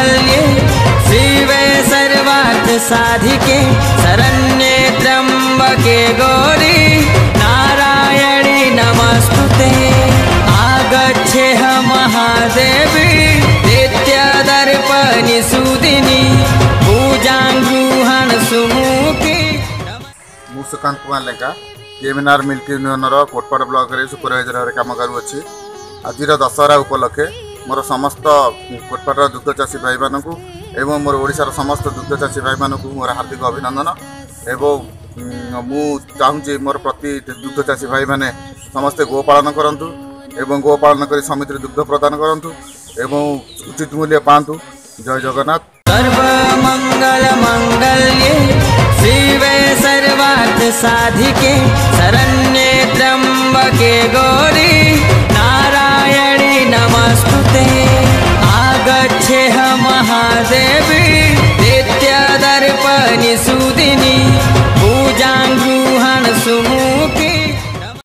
मंगल्ये शिवे सर्वार्थ साधिके शरण्ये त्र्यम्बके गौरी नारायणी नमस्तुते आगच्छेह महादेवी नित्यदर्पणि सुदिनि पूजां गृहण सुमुखी ମୁସକାନ୍ତ କୁମାର ଲେଙ୍କା କେଏମ୍ଏନ୍ଆର୍ ମିଲିଟାରୀ ୟୁନିୟନ୍ର କୋଟପାଡ଼ ବ୍ଲକରେ ସୁପରଭାଇଜର ଭାବରେ କାମ କରୁଅଛି ଆଜିର ଦଶହରା ଉପଲକ୍ଷେ ମୋର ସମସ୍ତ କୋଟପାଟର ଦୁଗ୍ଧ ଚାଷୀ ଭାଇମାନଙ୍କୁ ଏବଂ ମୋର ଓଡ଼ିଶାର ସମସ୍ତ ଦୁଗ୍ଧ ଚାଷୀ ଭାଇମାନଙ୍କୁ ମୋର ହାର୍ଦ୍ଦିକ ଅଭିନନ୍ଦନ ଏବଂ ମୁଁ ଚାହୁଁଛି ମୋର ପ୍ରତି ଦୁଗ୍ଧ ଚାଷୀ ଭାଇମାନେ ସମସ୍ତେ ଗୋପାଳନ କରନ୍ତୁ ଏବଂ ଗୋପାଳନ କରି ସମିତିରେ ଦୁଗ୍ଧ ପ୍ରଦାନ କରନ୍ତୁ ଏବଂ ଉଚିତ ମୂଲ୍ୟ ପାଆନ୍ତୁ। ଜୟ ଜଗନ୍ନାଥ। ସର୍ବମଙ୍ଗଳ ମଙ୍ଗଲ୍ୟେ ଶିବେ ସର୍ବାର୍ଥ ସାଧିକେ ଶରଣ୍ୟେ ତ୍ରମ୍ବକେ महादेवी नित्यदर्पणि सुदिनी पूजा गृहण सुमु